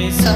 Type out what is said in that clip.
bisa